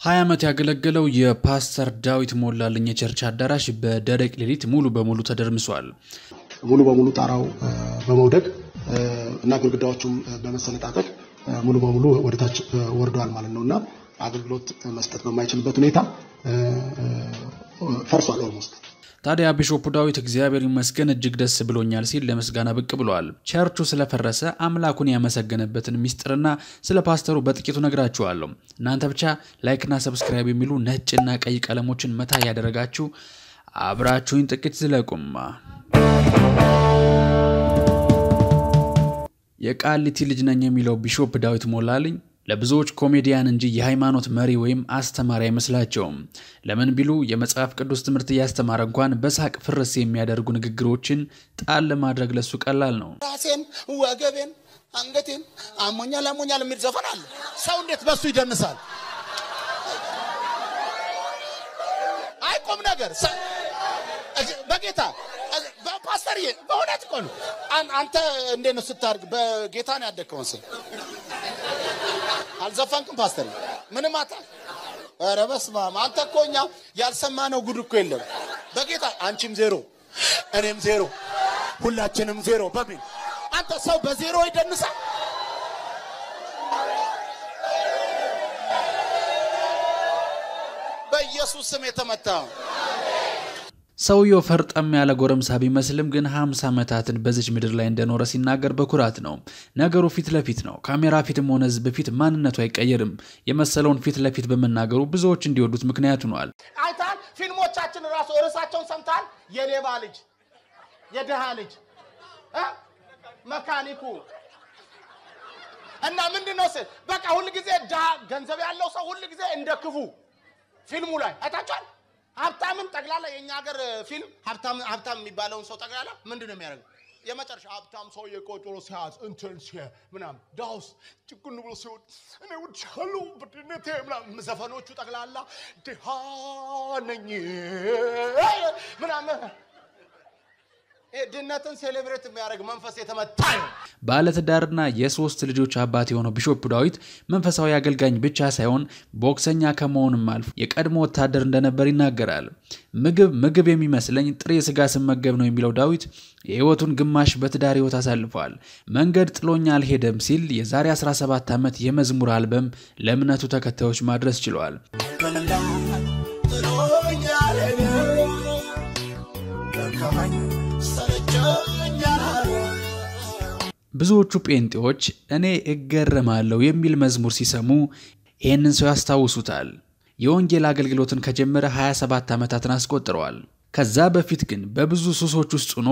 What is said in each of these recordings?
ሀያ ዓመት ያገለገለው የፓስተር ዳዊት ሞላልኝ የ church አዳራሽ በደረቅ ሌሊት ሙሉ በሙሉ ተደርምሷል። ሙሉ በሙሉ ጣራው በመውደቅ እና ግድግዳዎቹም በመሰነጣጠቅ ሙሉ በሙሉ ወደታች ወርደዋል ማለት ነው እና አገልግሎት መስጠት በማይችልበት ሁኔታ ፈርሷል almost። ታዲያ ቢሾፑ ዳዊት እግዚአብሔር ይመስገን እጅግ ደስ ብሎኛል ሲል ለምስጋና ብቅ ብለዋል። ቸርቹ ስለፈረሰ አምላኩን ያመሰገነበትን ሚስጥርና ስለ ፓስተሩ በጥቂቱ ነግራችኋለሁ። እናንተ ብቻ like ና subscribe የሚሉ ነጭና ቀይ ቀለሞችን መታ ያደረጋችሁ አብራችሁኝ ጥቂት ዝለቁማ። የቃሊቲ ልጅ ነኝ የሚለው ቢሾፕ ዳዊት ሞላልኝ ለብዙዎች ኮሜዲያን እንጂ የሃይማኖት መሪ ወይም አስተማሪ አይመስላቸውም። ለምን ቢሉ የመጽሐፍ ቅዱስ ትምህርት እያስተማረ እንኳን በሳቅ ፍርስ የሚያደርጉ ንግግሮችን ጣል ለማድረግ ለሱ ቀላል ነው። ራሴን፣ ወገቤን፣ አንገቴን አሞኛል አሞኛል የሚል ዘፈን አለ። ሰው እንዴት በሱ ይደንሳል? አይቆም ነገር በጌታ ፓስተርዬ፣ በእውነት እኮ ነው። አንተ እንዴት ነው ስታድግ በጌታ ነው ያደግከው መሰለኝ። አልዘፈንክም ፓስተር? ምንም አታ ኧረ በስመ አብ አንተ እኮ እኛ ያልሰማነው ጉድ እኮ የለም። በጌታ አንቺም ዜሮ እኔም ዜሮ ሁላችንም ዜሮ በሚል አንተ ሰው በዜሮ ይደንሳል። በኢየሱስ ስም የተመታ ሰውየው ፈርጠም ያለ ጎረምሳ ቢመስልም ግን 50 ዓመታትን በዚች ምድር ላይ እንደኖረ ሲናገር በኩራት ነው። ነገሩ ፊት ለፊት ነው። ካሜራ ፊትም ሆነ ሕዝብ ፊት ማንነቱ አይቀየርም። የመሰለውን ፊት ለፊት በመናገሩ ብዙዎች እንዲወዱት ምክንያት ሆኗል። አይታል ፊልሞቻችን ራሱ ርዕሳቸውን ሰምታል። የሌባ ልጅ፣ የድሃ ልጅ፣ መካኒኩ እና ምንድን ነው በቃ ሁልጊዜ ድሃ ገንዘብ ያለው ሰው ሁልጊዜ እንደ ክፉ ፊልሙ ላይ አይታችኋል። ሀብታምን ጠቅላላ የእኛ ሀገር ፊልም ሀብታም የሚባለውን ሰው ጠቅላላ ምንድን ነው የሚያደርገው? የመጨረሻ ሀብታም ሰው የቆጮሮ ሲያዝ እንትን ምናምን ዳውስ ጭቁን ብሎ ሲሆን እኔ ውድሻለሁ በድህነቴ ምናምን ዘፈኖቹ ጠቅላላ ድሃ ነኝ ምናምን ድህነትን celebrate የሚያደርግ መንፈስ የተመታ ነው። ባለትዳርና የሶስት ልጆች አባት የሆነው ቢሾፕ ዳዊት መንፈሳዊ አገልጋይ ብቻ ሳይሆን ቦክሰኛ ከመሆንም አልፎ የቀድሞ ወታደር እንደነበር ይናገራል። ምግብ ምግብ የሚመስለኝ ጥሬ ስጋ ስመገብ ነው የሚለው ዳዊት የህይወቱን ግማሽ በትዳር ህይወት አሳልፏል። መንገድ ጥሎኛ አልሄደም ሲል የዛሬ 17 ዓመት የመዝሙር አልበም ለእምነቱ ተከታዮች ማድረስ ችሏል። ብዙዎቹ ጴንጤዎች እኔ እገረማለሁ የሚል መዝሙር ሲሰሙ ይህንን ሰው ያስታውሱታል። የወንጌል አገልግሎትን ከጀመረ 27 ዓመታትን አስቆጥረዋል። ከዛ በፊት ግን በብዙ ሱሶች ውስጥ ሆኖ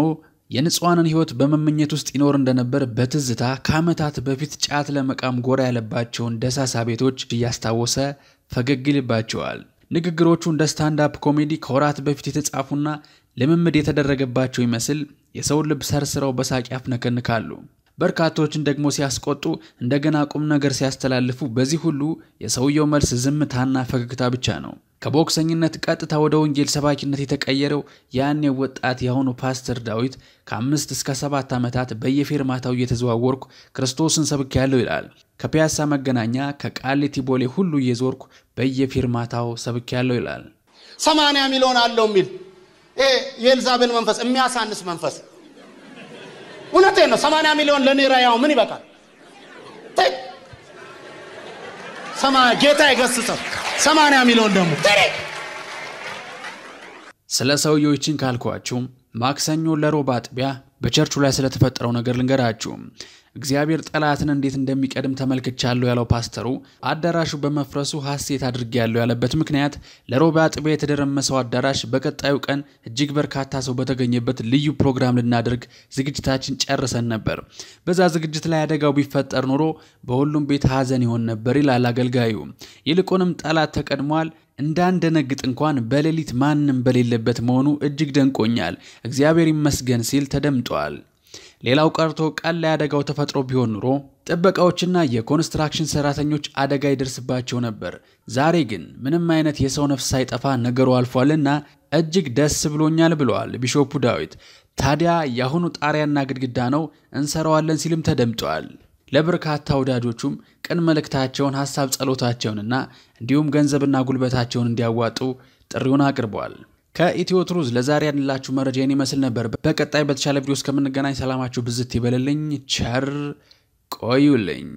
የንጹሐንን ህይወት በመመኘት ውስጥ ይኖር እንደነበር በትዝታ ከዓመታት በፊት ጫት ለመቃም ጎራ ያለባቸውን ደሳሳ ቤቶች እያስታወሰ ፈገግ ይልባቸዋል። ንግግሮቹ እንደ standup comedy ከወራት በፊት የተጻፉና ልምምድ የተደረገባቸው ይመስል የሰውን ልብ ሰርስረው በሳቅ ያፍነከንካሉ። በርካቶችን ደግሞ ሲያስቆጡ እንደገና ቁም ነገር ሲያስተላልፉ፣ በዚህ ሁሉ የሰውየው መልስ ዝምታና ፈገግታ ብቻ ነው። ከቦክሰኝነት ቀጥታ ወደ ወንጌል ሰባኪነት የተቀየረው ያኔ ወጣት የአሁኑ ፓስተር ዳዊት ከአምስት እስከ ሰባት ዓመታት በየፌርማታው እየተዘዋወርኩ ክርስቶስን ሰብኬያለሁ ይላል። ከፒያሳ መገናኛ ከቃሊቲ ቦሌ ሁሉ እየዞርኩ በየፌርማታው ሰብኬያለሁ ይላል። ሰማንያ ሚሊዮን አለው የሚል የኤልዛቤል መንፈስ የሚያሳንስ መንፈስ እውነቴን ነው። ሰማንያ ሚሊዮን ለእኔ ራያው ምን ይበቃል? ጌታ የገስጸው ሰማንያ ሚሊዮን ደግሞ ስለ ሰውየው ይችን ካልኳችሁ ማክሰኞ ለሮብ አጥቢያ በቸርቹ ላይ ስለተፈጠረው ነገር ልንገራችሁ። እግዚአብሔር ጠላትን እንዴት እንደሚቀድም ተመልክቻለሁ ያለው ፓስተሩ አዳራሹ በመፍረሱ ሐሴት አድርጌያለሁ ያለበት ምክንያት ለሮብ አጥቢያ የተደረመሰው አዳራሽ በቀጣዩ ቀን እጅግ በርካታ ሰው በተገኘበት ልዩ ፕሮግራም ልናደርግ ዝግጅታችን ጨርሰን ነበር። በዛ ዝግጅት ላይ አደጋው ቢፈጠር ኖሮ በሁሉም ቤት ሐዘን ይሆን ነበር ይላል አገልጋዩ። ይልቁንም ጠላት ተቀድሟል እንዳንደነግጥ እንኳን በሌሊት ማንም በሌለበት መሆኑ እጅግ ደንቆኛል፣ እግዚአብሔር ይመስገን ሲል ተደምጧል። ሌላው ቀርቶ ቀን ላይ አደጋው ተፈጥሮ ቢሆን ኑሮ ጥበቃዎችና የኮንስትራክሽን ሰራተኞች አደጋ ይደርስባቸው ነበር። ዛሬ ግን ምንም አይነት የሰው ነፍስ ሳይጠፋ ነገሩ አልፏልና እጅግ ደስ ብሎኛል ብለዋል ቢሾፑ ዳዊት። ታዲያ የአሁኑ ጣሪያና ግድግዳ ነው እንሰራዋለን ሲልም ተደምጧል። ለበርካታ ወዳጆቹም ቅን መልእክታቸውን፣ ሀሳብ ጸሎታቸውንና እንዲሁም ገንዘብና ጉልበታቸውን እንዲያዋጡ ጥሪውን አቅርበዋል። ከኢትዮ ትሩዝ ለዛሬ ያንላችሁ መረጃ ይህን ይመስል ነበር። በቀጣይ በተሻለ ቪዲዮ እስከምንገናኝ ሰላማችሁ ብዝት ይበልልኝ። ቸር ቆዩልኝ።